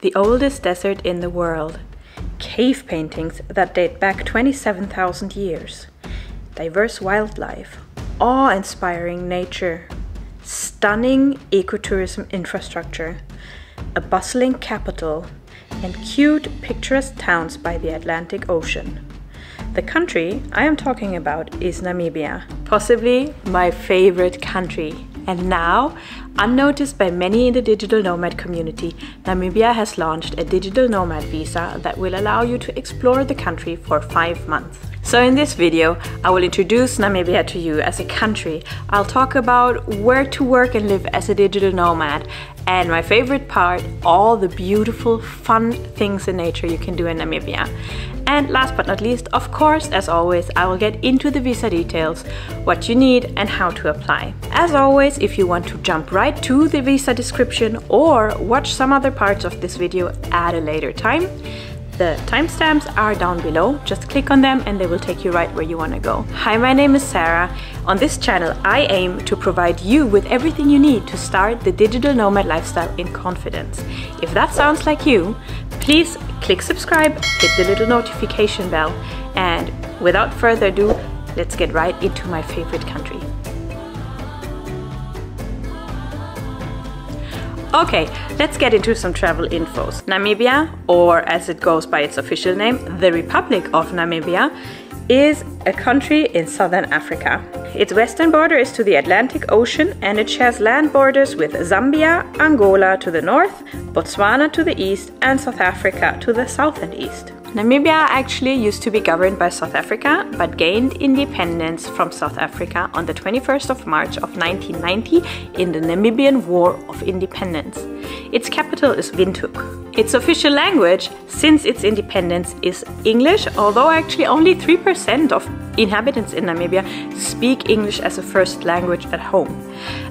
the oldest desert in the world, cave paintings that date back 27,000 years, diverse wildlife, awe inspiring nature, stunning ecotourism infrastructure, a bustling capital, and cute, picturesque towns by the Atlantic Ocean. The country I am talking about is Namibia, possibly my favorite country. And now, unnoticed by many in the digital nomad community, Namibia has launched a digital nomad visa that will allow you to explore the country for five months. So in this video, I will introduce Namibia to you as a country. I'll talk about where to work and live as a digital nomad. And my favorite part, all the beautiful, fun things in nature you can do in Namibia. And last but not least, of course, as always, I will get into the visa details, what you need and how to apply. As always, if you want to jump right to the visa description or watch some other parts of this video at a later time, the timestamps are down below. Just click on them and they will take you right where you want to go. Hi, my name is Sara. On this channel, I aim to provide you with everything you need to start the digital nomad lifestyle in confidence. If that sounds like you, please click subscribe, hit the little notification bell, and without further ado, let's get right into my favorite country. Okay, let's get into some travel infos. Namibia, or as it goes by its official name, the Republic of Namibia, is a country in southern Africa. Its western border is to the Atlantic Ocean and it shares land borders with Zambia, Angola to the north, Botswana to the east, and South Africa to the south and east. Namibia actually used to be governed by South Africa, but gained independence from South Africa on the 21st of March of 1990 in the Namibian War of Independence. Its capital is Windhoek. Its official language, since its independence, is English, although actually only 3% of inhabitants in Namibia speak English as a first language at home.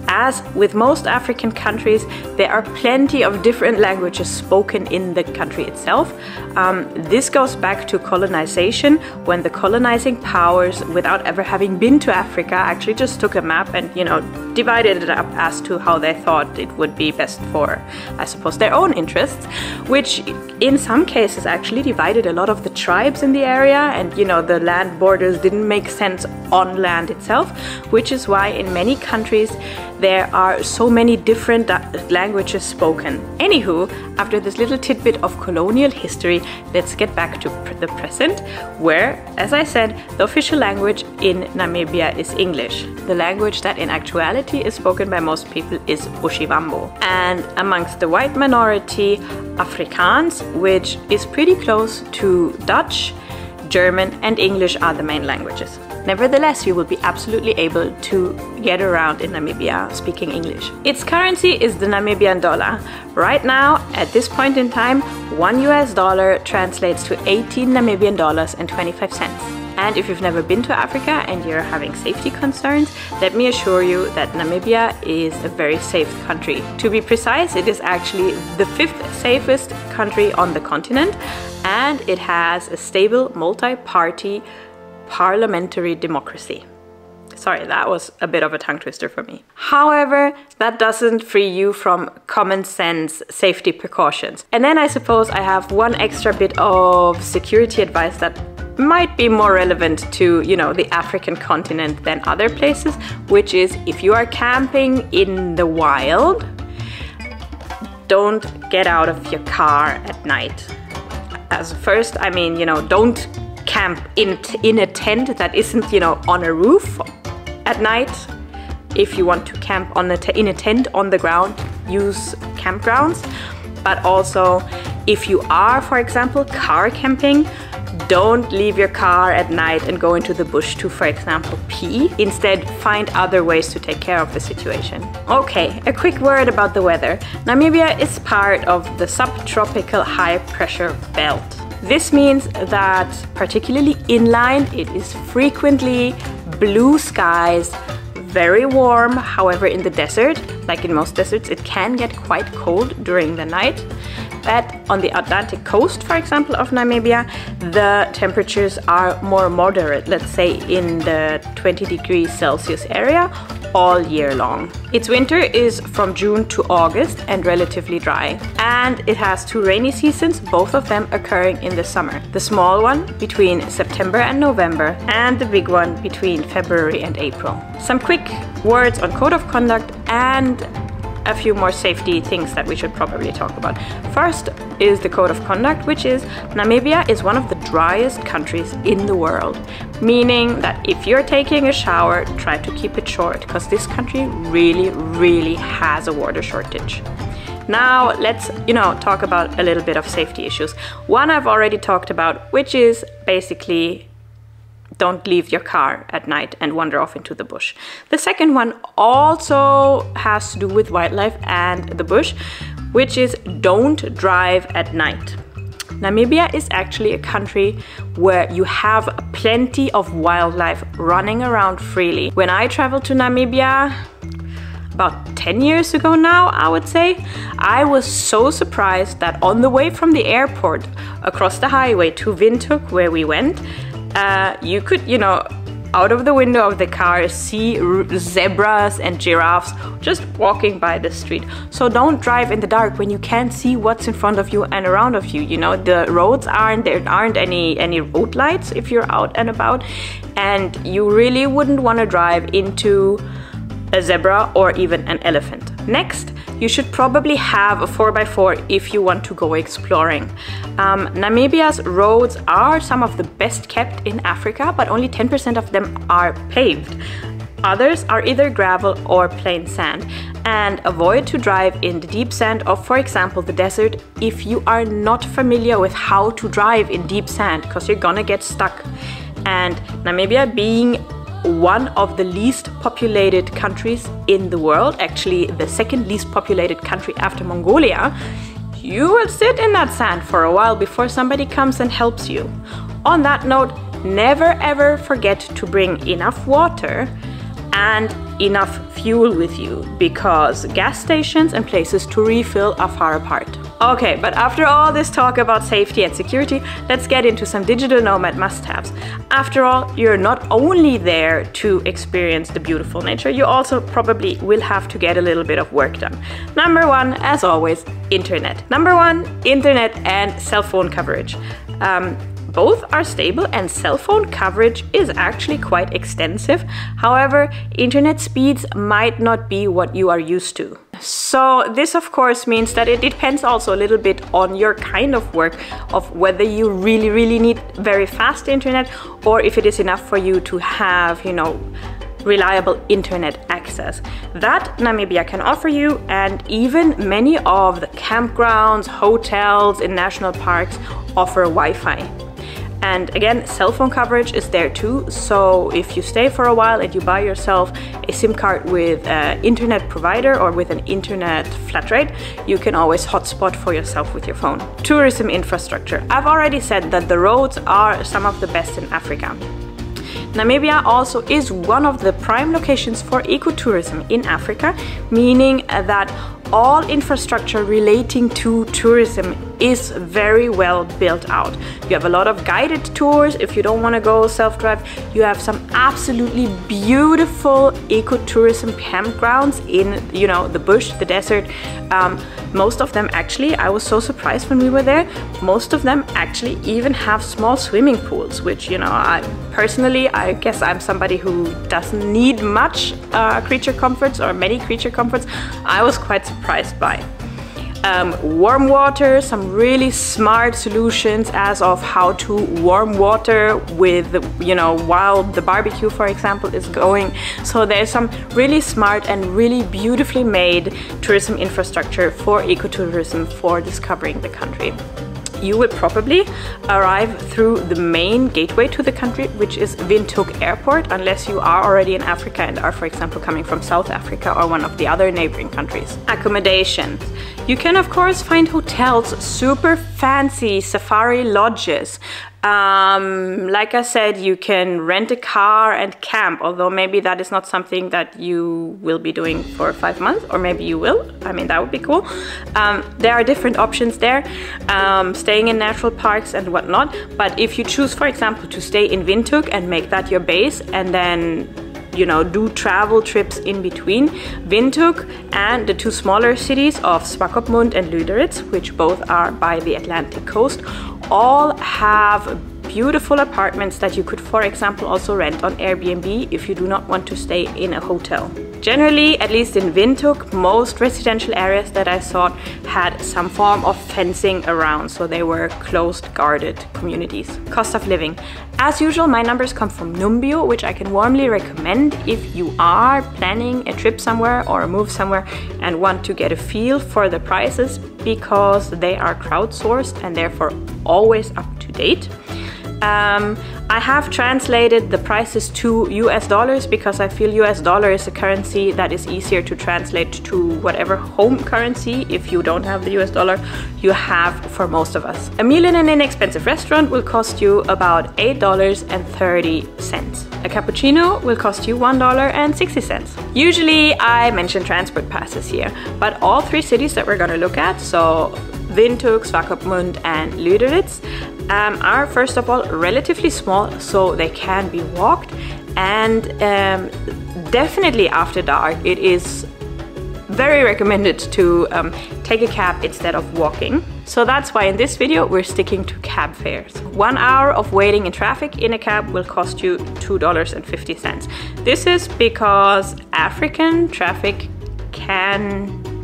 As with most African countries, there are plenty of different languages spoken in the country itself. Um, this goes back to colonization, when the colonizing powers, without ever having been to Africa, actually just took a map and, you know, divided it up as to how they thought it would be best for, I suppose, their own interests, which in some cases actually divided a lot of the tribes in the area, and, you know, the land borders didn't make sense on land itself, which is why in many countries there are so many different uh, languages spoken. Anywho, after this little tidbit of colonial history, let's get back to the present, where, as I said, the official language in Namibia is English. The language that in actuality is spoken by most people is Oshiwambo. And amongst the white minority, Afrikaans, which is pretty close to Dutch, German, and English are the main languages. Nevertheless, you will be absolutely able to get around in Namibia speaking English. Its currency is the Namibian dollar. Right now, at this point in time, one US dollar translates to 18 Namibian dollars and 25 cents. And if you've never been to Africa and you're having safety concerns, let me assure you that Namibia is a very safe country. To be precise, it is actually the fifth safest country on the continent and it has a stable multi-party parliamentary democracy. Sorry, that was a bit of a tongue twister for me. However, that doesn't free you from common sense safety precautions. And then I suppose I have one extra bit of security advice that might be more relevant to, you know, the African continent than other places, which is if you are camping in the wild, don't get out of your car at night. As first, I mean, you know, don't camp in, in a tent that isn't, you know, on a roof at night. If you want to camp on a in a tent on the ground, use campgrounds. But also, if you are, for example, car camping, don't leave your car at night and go into the bush to, for example, pee. Instead, find other ways to take care of the situation. Okay, a quick word about the weather. Namibia is part of the subtropical high pressure belt. This means that, particularly inland, it is frequently blue skies, very warm. However, in the desert, like in most deserts, it can get quite cold during the night. But on the Atlantic coast, for example, of Namibia, the temperatures are more moderate, let's say in the 20 degrees Celsius area all year long. Its winter is from June to August and relatively dry. And it has two rainy seasons, both of them occurring in the summer. The small one between September and November, and the big one between February and April. Some quick words on code of conduct and a few more safety things that we should probably talk about. First is the code of conduct, which is Namibia is one of the driest countries in the world, meaning that if you're taking a shower, try to keep it short because this country really, really has a water shortage. Now let's, you know, talk about a little bit of safety issues. One I've already talked about, which is basically don't leave your car at night and wander off into the bush. The second one also has to do with wildlife and the bush, which is don't drive at night. Namibia is actually a country where you have plenty of wildlife running around freely. When I traveled to Namibia, about 10 years ago now, I would say, I was so surprised that on the way from the airport across the highway to Windhoek, where we went, uh, you could, you know, out of the window of the car see zebras and giraffes just walking by the street. So don't drive in the dark when you can't see what's in front of you and around of you. You know, the roads aren't there aren't any any road lights if you're out and about and you really wouldn't want to drive into a zebra or even an elephant. Next, you should probably have a 4x4 if you want to go exploring. Um, Namibia's roads are some of the best kept in Africa, but only 10% of them are paved. Others are either gravel or plain sand. And avoid to drive in the deep sand of, for example, the desert if you are not familiar with how to drive in deep sand, because you're gonna get stuck. And Namibia being one of the least populated countries in the world, actually the second least populated country after Mongolia, you will sit in that sand for a while before somebody comes and helps you. On that note, never ever forget to bring enough water and enough fuel with you because gas stations and places to refill are far apart. Okay, but after all this talk about safety and security, let's get into some digital nomad must-haves. After all, you're not only there to experience the beautiful nature, you also probably will have to get a little bit of work done. Number one, as always, internet. Number one, internet and cell phone coverage. Um, both are stable and cell phone coverage is actually quite extensive. However, internet speeds might not be what you are used to. So this of course means that it depends also a little bit on your kind of work of whether you really really need very fast internet or if it is enough for you to have, you know, reliable internet access. That Namibia can offer you and even many of the campgrounds, hotels in national parks offer Wi-Fi. And again, cell phone coverage is there too. So if you stay for a while and you buy yourself a SIM card with an internet provider or with an internet flat rate, you can always hotspot for yourself with your phone. Tourism infrastructure. I've already said that the roads are some of the best in Africa. Namibia also is one of the prime locations for ecotourism in Africa, meaning that all infrastructure relating to tourism is very well built out. You have a lot of guided tours if you don't want to go self-drive. You have some absolutely beautiful ecotourism campgrounds in, you know, the bush, the desert. Um, most of them actually, I was so surprised when we were there, most of them actually even have small swimming pools, which, you know, I personally, I guess I'm somebody who doesn't need much uh, creature comforts or many creature comforts. I was quite surprised by um, warm water, some really smart solutions as of how to warm water with, you know, while the barbecue, for example, is going. So there's some really smart and really beautifully made tourism infrastructure for ecotourism for discovering the country you will probably arrive through the main gateway to the country, which is Windhoek Airport, unless you are already in Africa and are, for example, coming from South Africa or one of the other neighboring countries. Accommodations. You can, of course, find hotels, super fancy safari lodges, Um, like I said, you can rent a car and camp, although maybe that is not something that you will be doing for five months, or maybe you will. I mean, that would be cool. Um, there are different options there, um, staying in natural parks and whatnot. But if you choose, for example, to stay in Windhoek and make that your base, and then you know, do travel trips in between. Windhoek and the two smaller cities of Swakopmund and Lüderitz, which both are by the Atlantic coast, all have beautiful apartments that you could, for example, also rent on Airbnb if you do not want to stay in a hotel. Generally, at least in Windhoek, most residential areas that I saw had some form of fencing around, so they were closed, guarded communities. Cost of living. As usual, my numbers come from Numbeo, which I can warmly recommend if you are planning a trip somewhere or a move somewhere and want to get a feel for the prices because they are crowdsourced and therefore always up to date. Um, I have translated the prices to US dollars because I feel US dollar is a currency that is easier to translate to whatever home currency, if you don't have the US dollar, you have for most of us. A meal in an inexpensive restaurant will cost you about $8.30. A cappuccino will cost you $1.60. Usually I mention transport passes here, but all three cities that we're gonna look at, so Windhoek, Swakopmund and Lüderitz um, are first of all relatively small so they can be walked and um, definitely after dark it is very recommended to um, take a cab instead of walking. So that's why in this video we're sticking to cab fares. One hour of waiting in traffic in a cab will cost you $2.50. This is because African traffic can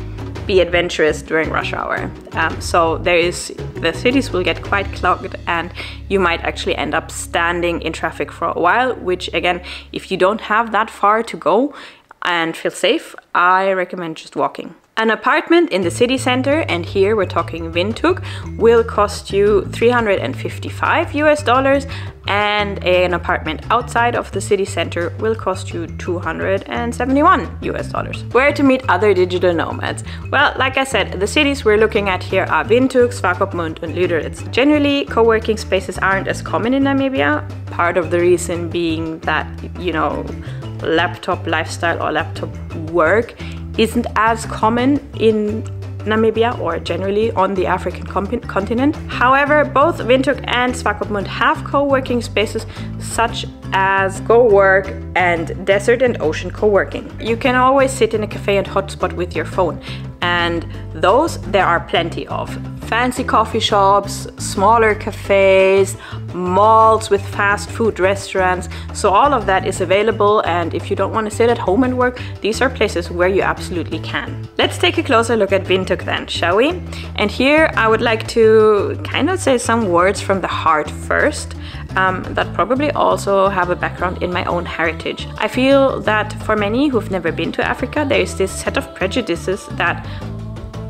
be adventurous during rush hour. Um, so there is the cities will get quite clogged and you might actually end up standing in traffic for a while, which again, if you don't have that far to go and feel safe, I recommend just walking. An apartment in the city center, and here we're talking Windhoek, will cost you 355 US dollars, and an apartment outside of the city center will cost you 271 US dollars. Where to meet other digital nomads? Well, like I said, the cities we're looking at here are Windhoek, Swakopmund, and Lüderitz. Generally, co-working spaces aren't as common in Namibia, part of the reason being that, you know, laptop lifestyle or laptop work isn't as common in Namibia or generally on the African continent. However, both Windhoek and Swakopmund have co-working spaces such as GoWork and Desert and Ocean co-working. You can always sit in a cafe and hotspot with your phone and those there are plenty of. Fancy coffee shops, smaller cafes, malls with fast food restaurants. So all of that is available and if you don't want to sit at home and work, these are places where you absolutely can. Let's take a closer look at Windhoek then, shall we? And here I would like to kind of say some words from the heart first. Um, that probably also have a background in my own heritage. I feel that for many who've never been to Africa, there is this set of prejudices that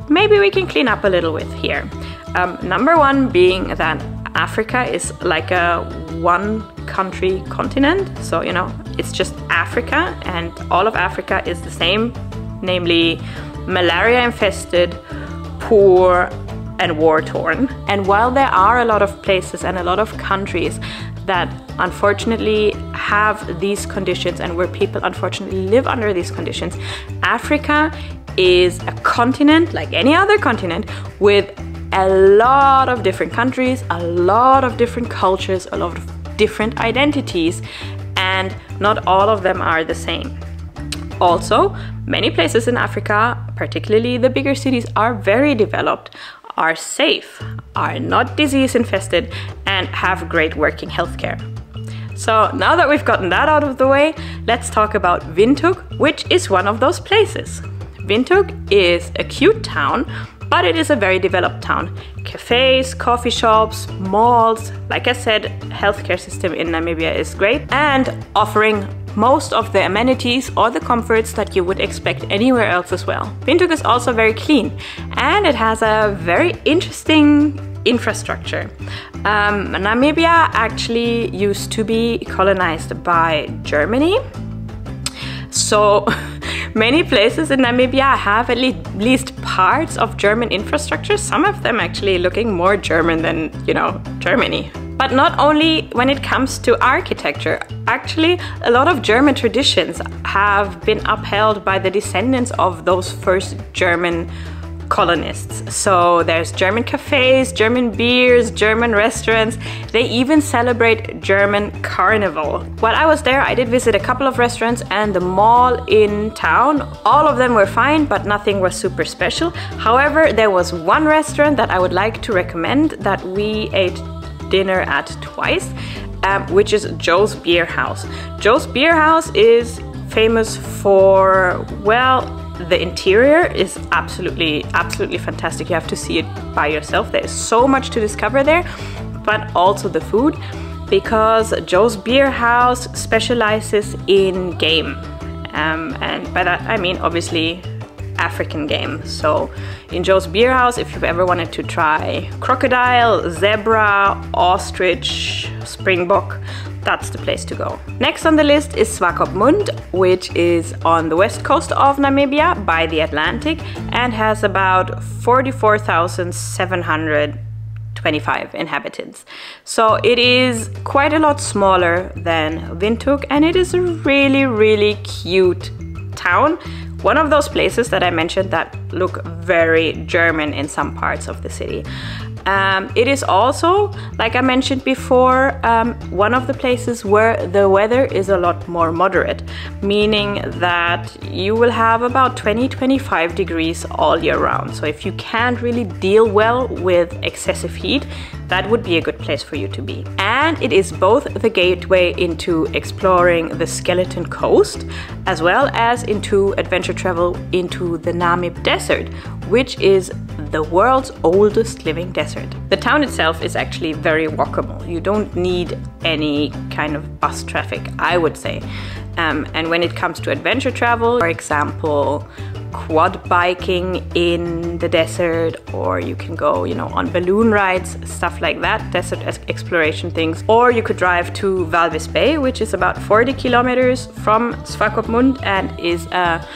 maybe we can clean up a little with here. Um, number one being that Africa is like a one country continent. So, you know, it's just Africa and all of Africa is the same, namely malaria infested, poor, and war torn. And while there are a lot of places and a lot of countries that unfortunately have these conditions and where people unfortunately live under these conditions, Africa is a continent like any other continent with a lot of different countries, a lot of different cultures, a lot of different identities, and not all of them are the same. Also, many places in Africa, particularly the bigger cities, are very developed, are safe, are not disease infested, and have great working healthcare. So now that we've gotten that out of the way, let's talk about Windhoek, which is one of those places. Windhoek is a cute town, but it is a very developed town. Cafes, coffee shops, malls, like I said, healthcare system in Namibia is great and offering most of the amenities or the comforts that you would expect anywhere else as well. Windhoek is also very clean and it has a very interesting infrastructure. Um, Namibia actually used to be colonized by Germany. So Many places in Namibia have at least parts of German infrastructure, some of them actually looking more German than, you know, Germany. But not only when it comes to architecture, actually, a lot of German traditions have been upheld by the descendants of those first German colonists. So there's German cafes, German beers, German restaurants. They even celebrate German carnival. While I was there, I did visit a couple of restaurants and the mall in town. All of them were fine, but nothing was super special. However, there was one restaurant that I would like to recommend that we ate dinner at twice, um, which is Joe's Beer House. Joe's Beer House is famous for, well, the interior is absolutely, absolutely fantastic. You have to see it by yourself. There is so much to discover there, but also the food because Joe's Beer House specializes in game. Um, and by that I mean obviously African game. So in Joe's Beer House, if you've ever wanted to try crocodile, zebra, ostrich, springbok, that's the place to go. Next on the list is Swakopmund, which is on the west coast of Namibia by the Atlantic and has about 44,725 inhabitants. So it is quite a lot smaller than Windhoek and it is a really, really cute town. One of those places that I mentioned that look very German in some parts of the city. Um, it is also, like I mentioned before, um, one of the places where the weather is a lot more moderate, meaning that you will have about 20-25 degrees all year round. So if you can't really deal well with excessive heat, that would be a good place for you to be. And it is both the gateway into exploring the Skeleton Coast as well as into adventure travel into the Namib Desert, which is the world's oldest living desert. The town itself is actually very walkable. You don't need any kind of bus traffic, I would say. Um, and when it comes to adventure travel, for example, quad biking in the desert, or you can go, you know, on balloon rides, stuff like that, desert exploration things. Or you could drive to Walvis Bay, which is about 40 kilometers from Swakopmund and is a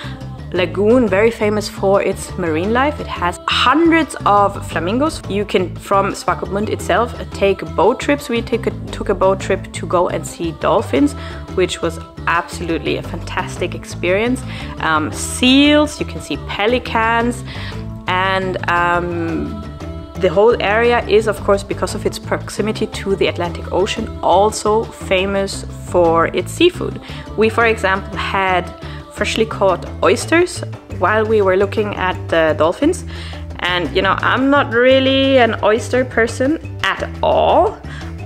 lagoon, very famous for its marine life. It has hundreds of flamingos. You can, from Swakopmund itself, take boat trips. We took a, took a boat trip to go and see dolphins, which was absolutely a fantastic experience. Um, seals, you can see pelicans, and um, the whole area is, of course, because of its proximity to the Atlantic Ocean, also famous for its seafood. We, for example, had freshly caught oysters while we were looking at the dolphins. And you know, I'm not really an oyster person at all,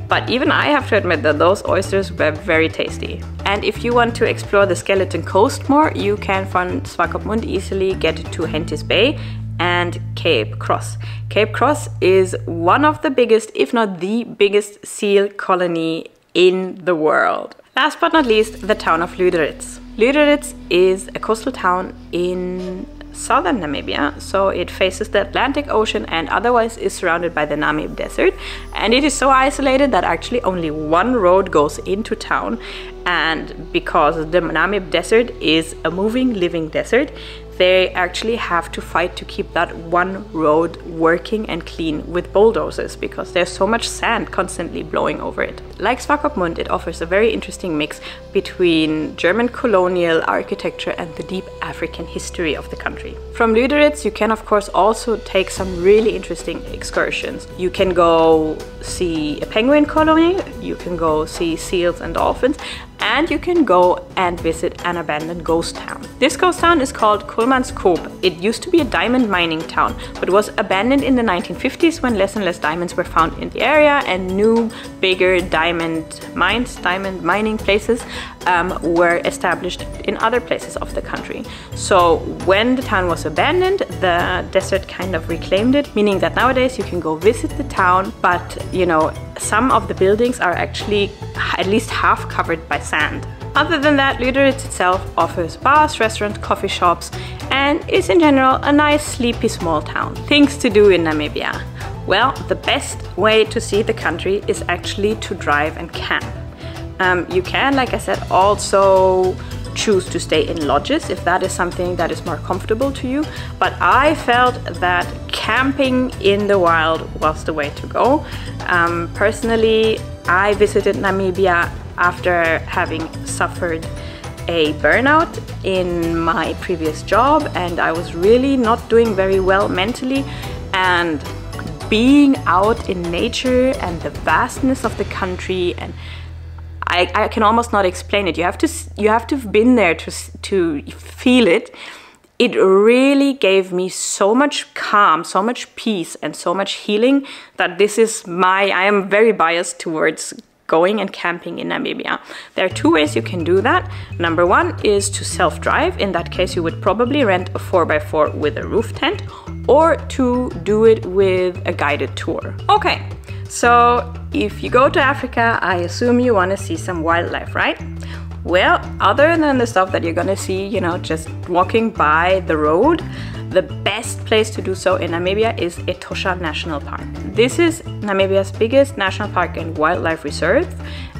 but even I have to admit that those oysters were very tasty. And if you want to explore the Skeleton Coast more, you can from Swakopmund easily get to Henties Bay and Cape Cross. Cape Cross is one of the biggest, if not the biggest seal colony in the world. Last but not least, the town of Lüderitz. Lüderitz is a coastal town in southern Namibia, so it faces the Atlantic Ocean and otherwise is surrounded by the Namib Desert. And it is so isolated that actually only one road goes into town. And because the Namib Desert is a moving, living desert, they actually have to fight to keep that one road working and clean with bulldozers because there's so much sand constantly blowing over it. Like Swakopmund, it offers a very interesting mix between German colonial architecture and the deep African history of the country. From Lüderitz, you can of course also take some really interesting excursions. You can go see a penguin colony, you can go see seals and dolphins, and you can go and visit an abandoned ghost town. This ghost town is called Koop. It used to be a diamond mining town, but was abandoned in the 1950s when less and less diamonds were found in the area and new, bigger diamond mines, diamond mining places um, were established in other places of the country. So when the town was abandoned, the desert kind of reclaimed it, meaning that nowadays you can go visit the town, but you know, some of the buildings are actually at least half covered by sand. Other than that, Lüderitz itself offers bars, restaurants, coffee shops, and is in general a nice, sleepy small town. Things to do in Namibia. Well, the best way to see the country is actually to drive and camp. Um, you can, like I said, also choose to stay in lodges if that is something that is more comfortable to you. But I felt that camping in the wild was the way to go. Um, personally, I visited Namibia after having suffered a burnout in my previous job and I was really not doing very well mentally and being out in nature and the vastness of the country and I, I can almost not explain it. You have to you have to have been there to to feel it. It really gave me so much calm, so much peace, and so much healing that this is my. I am very biased towards going and camping in Namibia. There are two ways you can do that. Number one is to self drive. In that case, you would probably rent a 4x4 with a roof tent or to do it with a guided tour. Okay, so if you go to Africa, I assume you want to see some wildlife, right? Well, other than the stuff that you're gonna see, you know, just walking by the road, the best place to do so in Namibia is Etosha National Park. This is Namibia's biggest national park and wildlife reserve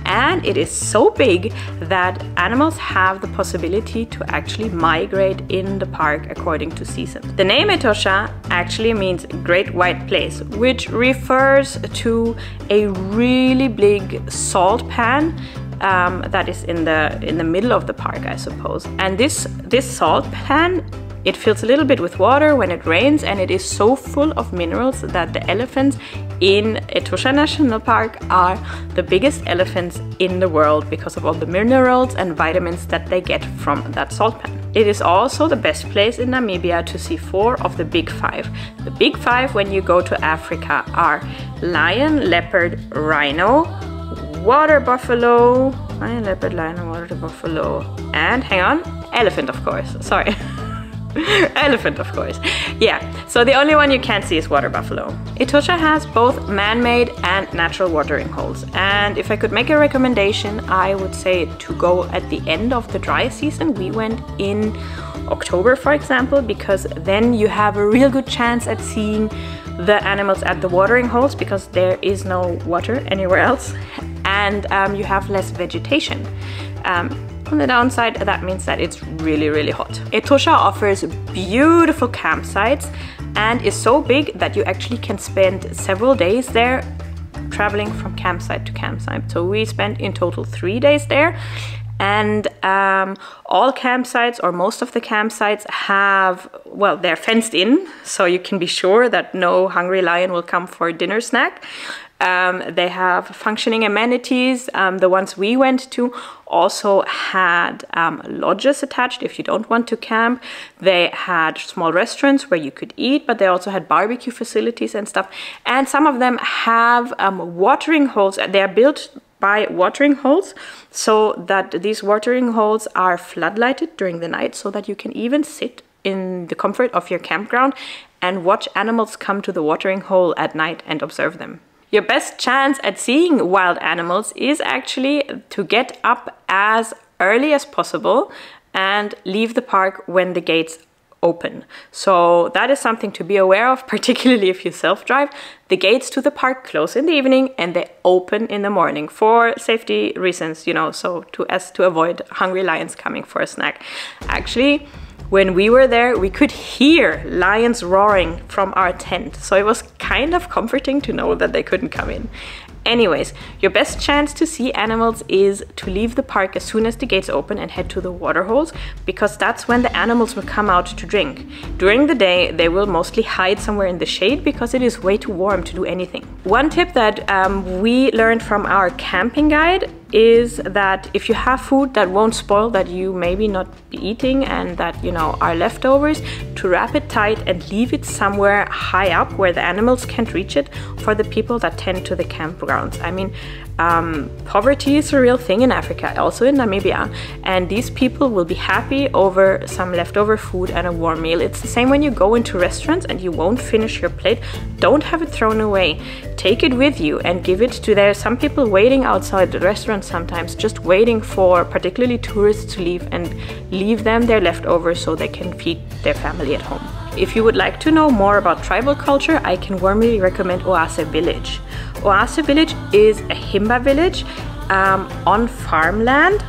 and it is so big that animals have the possibility to actually migrate in the park according to season. The name Etosha actually means Great White Place, which refers to a really big salt pan um, that is in the in the middle of the park, I suppose. And this this salt pan it fills a little bit with water when it rains and it is so full of minerals that the elephants in Etosha National Park are the biggest elephants in the world because of all the minerals and vitamins that they get from that salt pan. It is also the best place in Namibia to see four of the big five. The big five when you go to Africa are lion, leopard, rhino, water buffalo, lion, leopard, lion, water buffalo, and hang on, elephant of course, sorry. Elephant, of course. Yeah, so the only one you can't see is water buffalo. Etosha has both man-made and natural watering holes. And if I could make a recommendation, I would say to go at the end of the dry season. We went in October, for example, because then you have a real good chance at seeing the animals at the watering holes because there is no water anywhere else and um, you have less vegetation. Um, on the downside, that means that it's really, really hot. Etosha offers beautiful campsites and is so big that you actually can spend several days there traveling from campsite to campsite. So we spent in total three days there and um, all campsites or most of the campsites have well they're fenced in so you can be sure that no hungry lion will come for a dinner snack um, they have functioning amenities. Um, the ones we went to also had um, lodges attached if you don't want to camp. They had small restaurants where you could eat, but they also had barbecue facilities and stuff. And some of them have um, watering holes. They are built by watering holes so that these watering holes are floodlighted during the night so that you can even sit in the comfort of your campground and watch animals come to the watering hole at night and observe them. Your best chance at seeing wild animals is actually to get up as early as possible and leave the park when the gates open. So that is something to be aware of, particularly if you self-drive. The gates to the park close in the evening and they open in the morning for safety reasons, you know, so to as to avoid hungry lions coming for a snack. Actually, when we were there, we could hear lions roaring from our tent, so it was kind of comforting to know that they couldn't come in. Anyways, your best chance to see animals is to leave the park as soon as the gates open and head to the water holes because that's when the animals will come out to drink. During the day, they will mostly hide somewhere in the shade because it is way too warm to do anything. One tip that um, we learned from our camping guide is that if you have food that won't spoil that you maybe not be eating and that you know are leftovers to wrap it tight and leave it somewhere high up where the animals can't reach it for the people that tend to the campgrounds. I mean um, poverty is a real thing in Africa, also in Namibia, and these people will be happy over some leftover food and a warm meal. It's the same when you go into restaurants and you won't finish your plate. Don't have it thrown away. Take it with you and give it to there. Some people waiting outside the restaurant sometimes, just waiting for particularly tourists to leave and leave them their leftovers so they can feed their family at home. If you would like to know more about tribal culture, I can warmly recommend Oase Village. Oase Village is a Himba village um, on farmland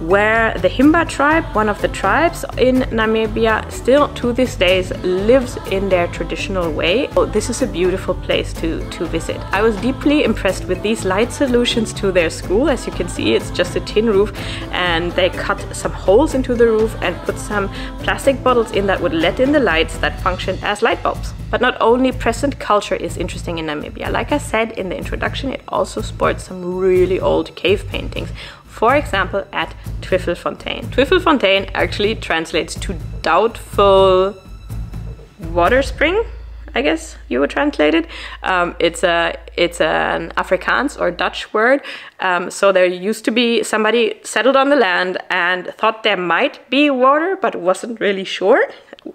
where the Himba tribe, one of the tribes in Namibia, still to this day lives in their traditional way. Oh, this is a beautiful place to, to visit. I was deeply impressed with these light solutions to their school. As you can see, it's just a tin roof and they cut some holes into the roof and put some plastic bottles in that would let in the lights that function as light bulbs. But not only present culture is interesting in Namibia, like I said in the introduction, it also sports some really old cave paintings for example, at Twyfelfontein. Twyfelfontein actually translates to doubtful water spring. I guess you would translate it. Um, it's a it's an Afrikaans or Dutch word. Um, so there used to be somebody settled on the land and thought there might be water, but wasn't really sure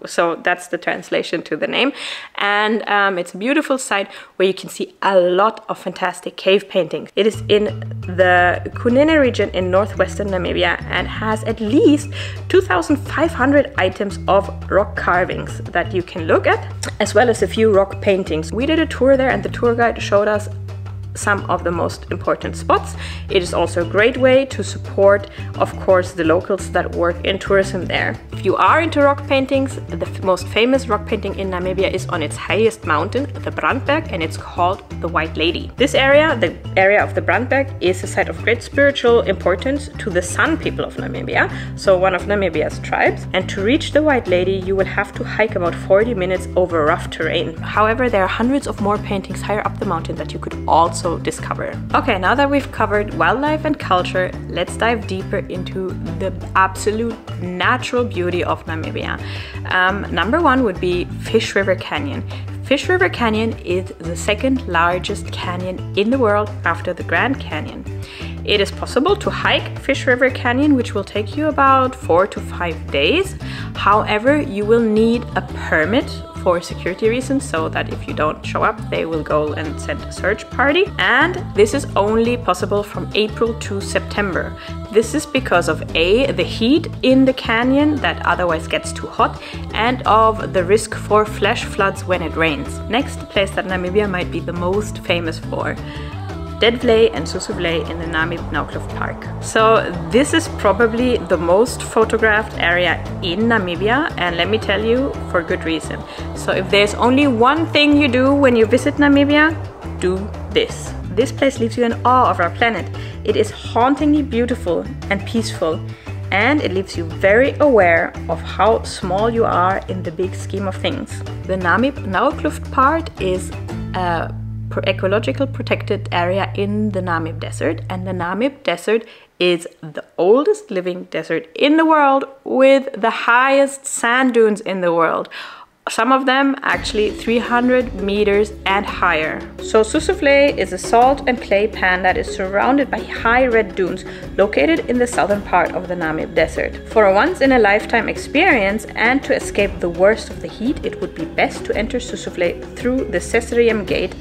so that's the translation to the name. And um, it's a beautiful site where you can see a lot of fantastic cave paintings. It is in the Kunene region in northwestern Namibia and has at least 2,500 items of rock carvings that you can look at, as well as a few rock paintings. We did a tour there and the tour guide showed us some of the most important spots. It is also a great way to support, of course, the locals that work in tourism there. If you are into rock paintings, the most famous rock painting in Namibia is on its highest mountain, the Brandberg, and it's called the White Lady. This area, the area of the Brandberg, is a site of great spiritual importance to the San people of Namibia, so one of Namibia's tribes. And to reach the White Lady, you will have to hike about 40 minutes over rough terrain. However, there are hundreds of more paintings higher up the mountain that you could also also discover. Okay, now that we've covered wildlife and culture, let's dive deeper into the absolute natural beauty of Namibia. Um, number one would be Fish River Canyon. Fish River Canyon is the second largest canyon in the world after the Grand Canyon. It is possible to hike Fish River Canyon, which will take you about four to five days. However, you will need a permit for security reasons so that if you don't show up, they will go and send a search party. And this is only possible from April to September. This is because of A, the heat in the canyon that otherwise gets too hot, and of the risk for flash floods when it rains. Next place that Namibia might be the most famous for Deadvlei and Sossusvlei in the Namib Naukluft Park. So this is probably the most photographed area in Namibia and let me tell you for good reason. So if there's only one thing you do when you visit Namibia, do this. This place leaves you in awe of our planet. It is hauntingly beautiful and peaceful and it leaves you very aware of how small you are in the big scheme of things. The Namib Naukluft part is a ecological protected area in the Namib Desert, and the Namib Desert is the oldest living desert in the world with the highest sand dunes in the world. Some of them actually 300 meters and higher. So Sossusvlei is a salt and clay pan that is surrounded by high red dunes located in the southern part of the Namib Desert. For a once in a lifetime experience and to escape the worst of the heat, it would be best to enter Sossusvlei through the Sesriem Gate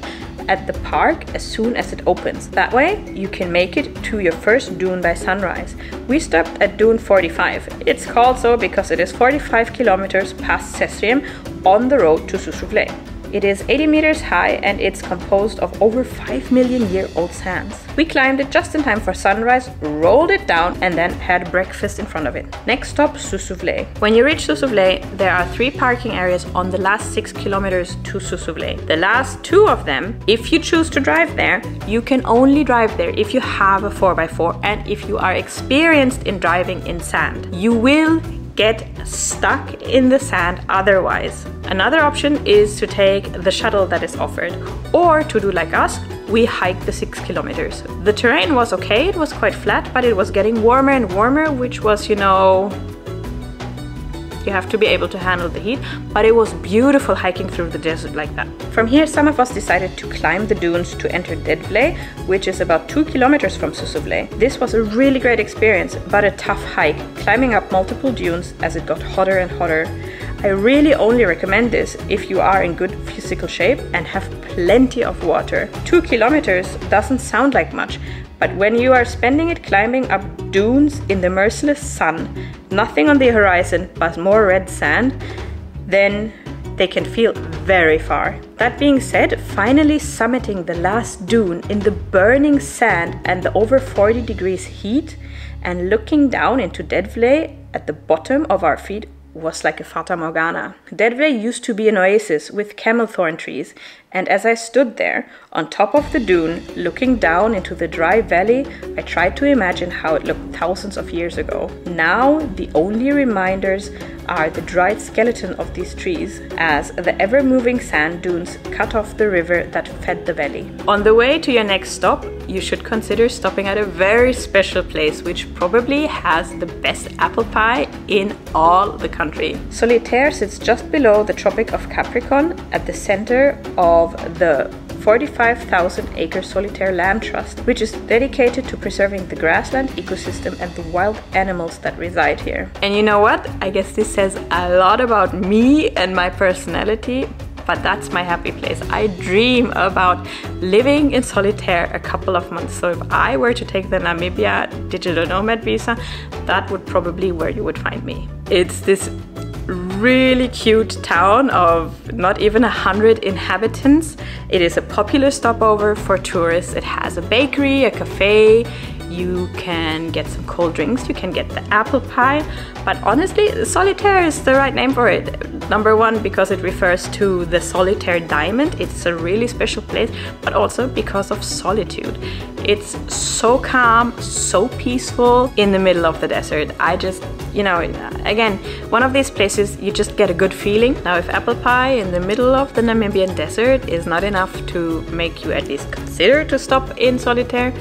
at the park as soon as it opens. That way, you can make it to your first dune by sunrise. We stopped at dune 45. It's called so because it is 45 kilometers past Sesriem on the road to Sossusvlei. It is 80 meters high and it's composed of over 5 million year old sands. We climbed it just in time for sunrise, rolled it down, and then had breakfast in front of it. Next stop, Sossusvlei. When you reach Sossusvlei, there are three parking areas on the last 6 kilometers to Sossusvlei. The last two of them, if you choose to drive there, you can only drive there if you have a 4x4 and if you are experienced in driving in sand. You will get stuck in the sand otherwise. Another option is to take the shuttle that is offered, or to do like us, we hiked the six kilometers. The terrain was okay, it was quite flat, but it was getting warmer and warmer, which was, you know, you have to be able to handle the heat, but it was beautiful hiking through the desert like that. From here, some of us decided to climb the dunes to enter Deadvlei, which is about two kilometers from Sossusvlei. This was a really great experience, but a tough hike, climbing up multiple dunes as it got hotter and hotter. I really only recommend this if you are in good physical shape and have plenty of water. Two kilometers doesn't sound like much, but when you are spending it climbing up dunes in the merciless sun, nothing on the horizon but more red sand, then they can feel very far. That being said, finally summiting the last dune in the burning sand and the over 40 degrees heat and looking down into Deadvlei at the bottom of our feet was like a Fata Morgana. Deadvlei used to be an oasis with camel thorn trees, and as I stood there, on top of the dune, looking down into the dry valley, I tried to imagine how it looked thousands of years ago. Now, the only reminders are the dried skeleton of these trees, as the ever moving sand dunes cut off the river that fed the valley. On the way to your next stop, you should consider stopping at a very special place which probably has the best apple pie in all the country. Solitaire sits just below the Tropic of Capricorn at the center of the 45,000 acre solitaire land trust, which is dedicated to preserving the grassland ecosystem and the wild animals that reside here. And you know what? I guess this says a lot about me and my personality, but that's my happy place. I dream about living in solitaire a couple of months. So if I were to take the Namibia digital nomad visa, that would probably where you would find me. It's this really cute town of not even a hundred inhabitants. It is a popular stopover for tourists. It has a bakery, a cafe, you can get some cold drinks, you can get the apple pie, but honestly, solitaire is the right name for it. Number one, because it refers to the solitaire diamond, it's a really special place, but also because of solitude. It's so calm, so peaceful in the middle of the desert. I just, you know, again, one of these places you just get a good feeling. Now, if apple pie in the middle of the Namibian desert is not enough to make you at least consider to stop in solitaire,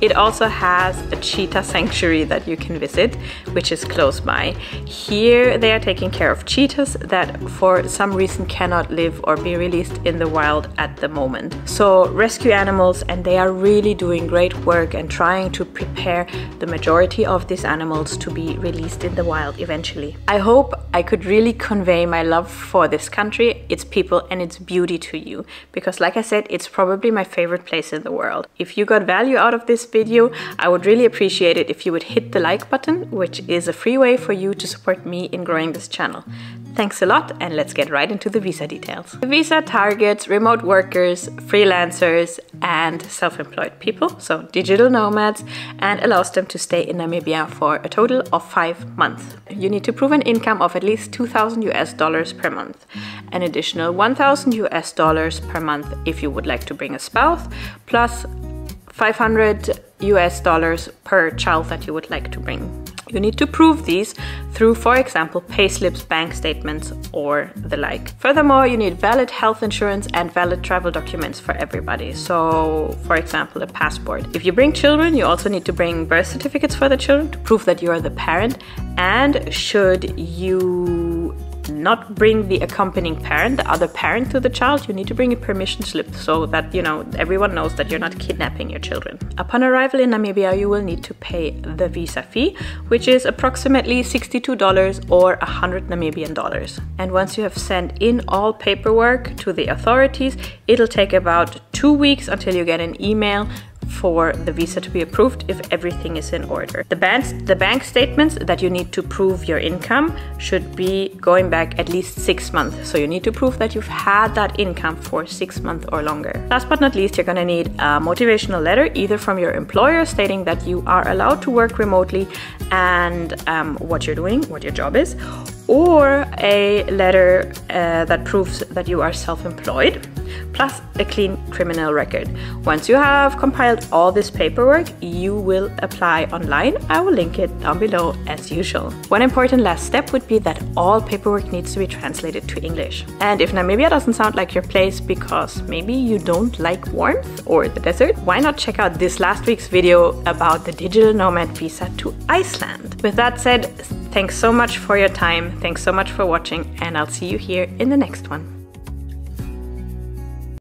it also has a cheetah sanctuary that you can visit, which is close by. Here they are taking care of cheetahs that for some reason cannot live or be released in the wild at the moment. So rescue animals and they are really doing great work and trying to prepare the majority of these animals to be released in the wild eventually. I hope I could really convey my love for this country, its people and its beauty to you because like I said, it's probably my favorite place in the world. If you got value out of this video, I would really appreciate it if you would hit the like button, which is a free way for you to support me in growing this channel. Thanks a lot and let's get right into the visa details. The visa targets remote workers, freelancers and self-employed people, so digital nomads, and allows them to stay in Namibia for a total of five months. You need to prove an income of at least 2,000 US dollars per month. An additional 1,000 US dollars per month if you would like to bring a spouse, plus 500 US dollars per child that you would like to bring. You need to prove these through, for example, payslips, bank statements, or the like. Furthermore, you need valid health insurance and valid travel documents for everybody. So, for example, a passport. If you bring children, you also need to bring birth certificates for the children to prove that you are the parent. And should you not bring the accompanying parent, the other parent to the child, you need to bring a permission slip so that, you know, everyone knows that you're not kidnapping your children. Upon arrival in Namibia, you will need to pay the visa fee, which is approximately $62 or 100 Namibian dollars. And once you have sent in all paperwork to the authorities, it'll take about two weeks until you get an email for the visa to be approved if everything is in order. The, bank, the bank statements that you need to prove your income should be going back at least six months. So you need to prove that you've had that income for six months or longer. Last but not least, you're gonna need a motivational letter either from your employer stating that you are allowed to work remotely and um, what you're doing, what your job is, or a letter uh, that proves that you are self-employed plus a clean criminal record. Once you have compiled all this paperwork, you will apply online. I will link it down below as usual. One important last step would be that all paperwork needs to be translated to English. And if Namibia doesn't sound like your place because maybe you don't like warmth or the desert, why not check out this last week's video about the digital nomad visa to Iceland? With that said, thanks so much for your time, thanks so much for watching, and I'll see you here in the next one.